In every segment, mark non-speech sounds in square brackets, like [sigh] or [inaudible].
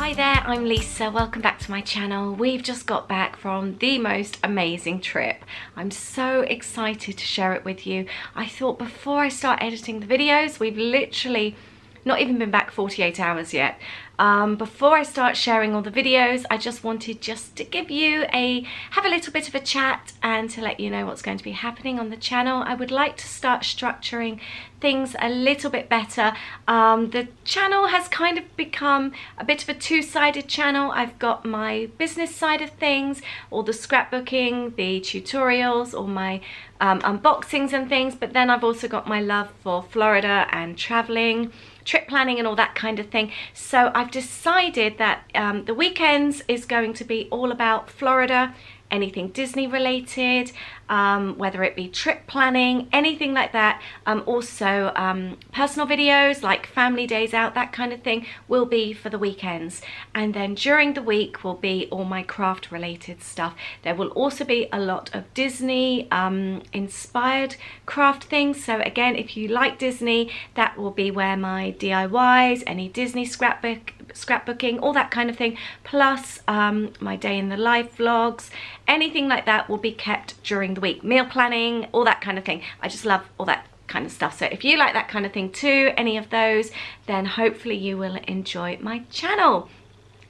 Hi there, I'm Lisa. Welcome back to my channel. We've just got back from the most amazing trip. I'm so excited to share it with you. I thought before I start editing the videos, we've literally not even been back 48 hours yet. Um, before I start sharing all the videos, I just wanted just to give you a, have a little bit of a chat and to let you know what's going to be happening on the channel. I would like to start structuring things a little bit better. Um, the channel has kind of become a bit of a two-sided channel. I've got my business side of things, all the scrapbooking, the tutorials, all my um, unboxings and things, but then I've also got my love for Florida and traveling trip planning and all that kind of thing. So I've decided that um, the weekends is going to be all about Florida anything Disney related, um, whether it be trip planning, anything like that. Um, also, um, personal videos like family days out, that kind of thing will be for the weekends. And then during the week will be all my craft related stuff. There will also be a lot of Disney um, inspired craft things. So again, if you like Disney, that will be where my DIYs, any Disney scrapbook scrapbooking, all that kind of thing, plus um, my day in the life vlogs, anything like that will be kept during the week. Meal planning, all that kind of thing. I just love all that kind of stuff. So if you like that kind of thing too, any of those, then hopefully you will enjoy my channel.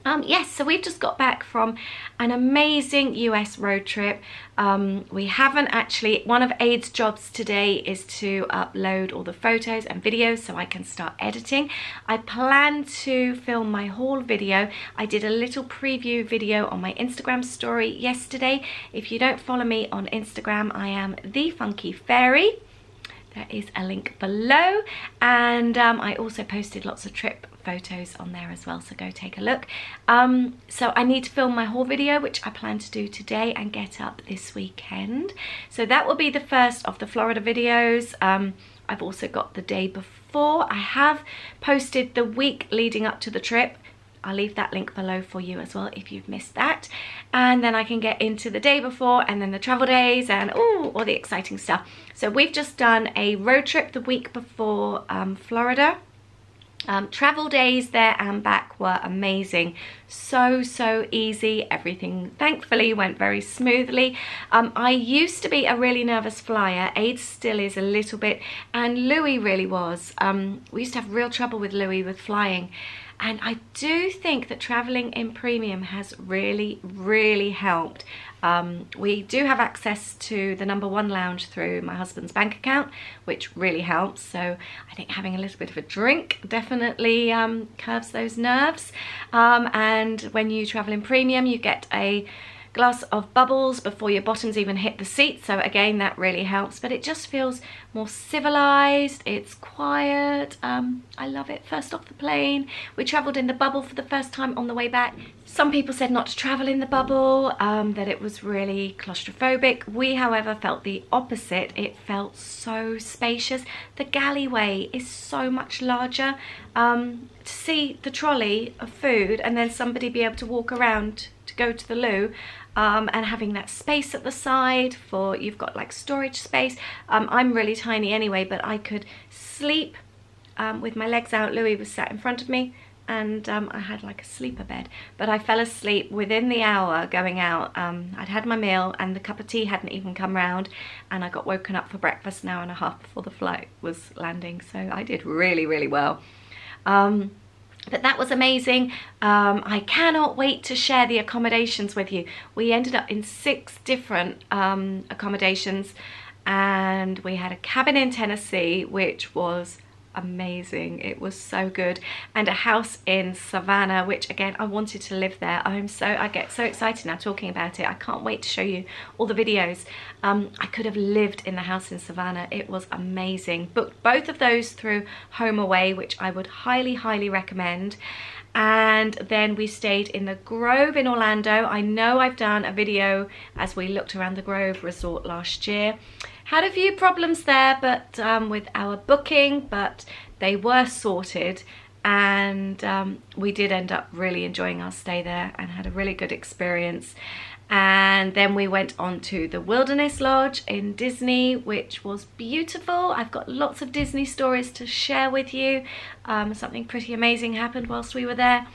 Um, yes, so we've just got back from an amazing US road trip. Um, we haven't actually, one of Aid's jobs today is to upload all the photos and videos so I can start editing. I plan to film my haul video. I did a little preview video on my Instagram story yesterday. If you don't follow me on Instagram, I am The Funky Fairy there is a link below. And um, I also posted lots of trip photos on there as well so go take a look. Um, so I need to film my haul video which I plan to do today and get up this weekend. So that will be the first of the Florida videos. Um, I've also got the day before. I have posted the week leading up to the trip I'll leave that link below for you as well if you've missed that. And then I can get into the day before and then the travel days and oh, all the exciting stuff. So we've just done a road trip the week before um, Florida. Um, travel days there and back were amazing. So, so easy. Everything thankfully went very smoothly. Um, I used to be a really nervous flyer. Aid still is a little bit and Louis really was. Um, we used to have real trouble with Louis with flying and I do think that traveling in premium has really, really helped. Um, we do have access to the number one lounge through my husband's bank account, which really helps. So I think having a little bit of a drink definitely um, curves those nerves. Um, and when you travel in premium, you get a glass of bubbles before your bottoms even hit the seat. So again, that really helps, but it just feels more civilized. It's quiet. Um, I love it. First off the plane, we traveled in the bubble for the first time on the way back. Some people said not to travel in the bubble, um, that it was really claustrophobic. We, however, felt the opposite. It felt so spacious. The galleyway is so much larger. Um, to see the trolley of food and then somebody be able to walk around go to the loo um, and having that space at the side for you've got like storage space. Um, I'm really tiny anyway but I could sleep um, with my legs out. Louis was sat in front of me and um, I had like a sleeper bed. But I fell asleep within the hour going out. Um, I'd had my meal and the cup of tea hadn't even come round and I got woken up for breakfast an hour and a half before the flight was landing. So I did really really well. Um, but that was amazing. Um, I cannot wait to share the accommodations with you. We ended up in six different um, accommodations and we had a cabin in Tennessee which was amazing. It was so good. And a house in Savannah which again I wanted to live there. I'm so I get so excited now talking about it. I can't wait to show you all the videos. Um, I could have lived in the house in Savannah. It was amazing. Booked both of those through HomeAway which I would highly highly recommend. And then we stayed in the Grove in Orlando. I know I've done a video as we looked around the Grove resort last year had a few problems there but um, with our booking, but they were sorted and um, we did end up really enjoying our stay there and had a really good experience. And then we went on to the Wilderness Lodge in Disney, which was beautiful. I've got lots of Disney stories to share with you. Um, something pretty amazing happened whilst we were there.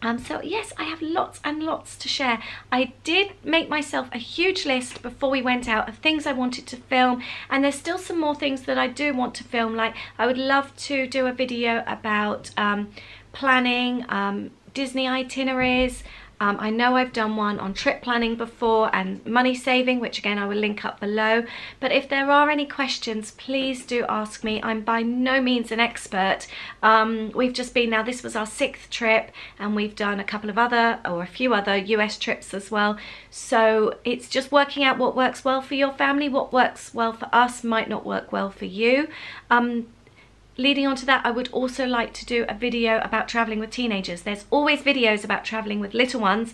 Um, so yes, I have lots and lots to share. I did make myself a huge list before we went out of things I wanted to film and there's still some more things that I do want to film like I would love to do a video about um, planning um, Disney itineraries, um, I know I've done one on trip planning before and money saving, which again I will link up below. But if there are any questions, please do ask me. I'm by no means an expert. Um, we've just been, now this was our sixth trip and we've done a couple of other or a few other US trips as well. So it's just working out what works well for your family, what works well for us might not work well for you. Um, Leading on to that, I would also like to do a video about traveling with teenagers. There's always videos about traveling with little ones,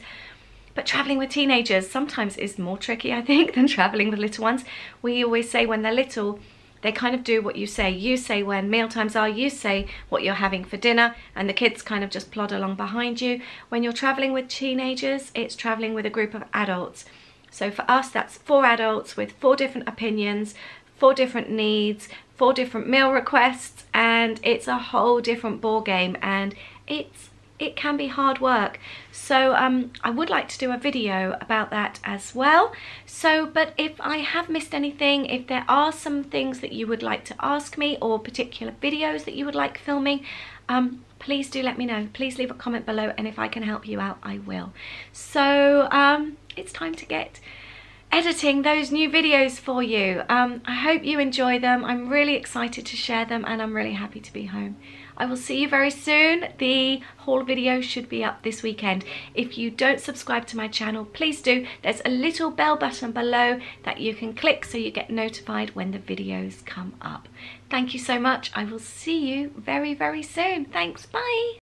but traveling with teenagers sometimes is more tricky, I think, [laughs] than traveling with little ones. We always say when they're little, they kind of do what you say. You say when meal times are, you say what you're having for dinner, and the kids kind of just plod along behind you. When you're traveling with teenagers, it's traveling with a group of adults. So for us, that's four adults with four different opinions, four different needs, four different meal requests and it's a whole different ball game and it's it can be hard work. So um, I would like to do a video about that as well. So but if I have missed anything if there are some things that you would like to ask me or particular videos that you would like filming um, please do let me know. Please leave a comment below and if I can help you out I will. So um, it's time to get editing those new videos for you. Um, I hope you enjoy them. I'm really excited to share them and I'm really happy to be home. I will see you very soon. The haul video should be up this weekend. If you don't subscribe to my channel, please do. There's a little bell button below that you can click so you get notified when the videos come up. Thank you so much. I will see you very, very soon. Thanks. Bye.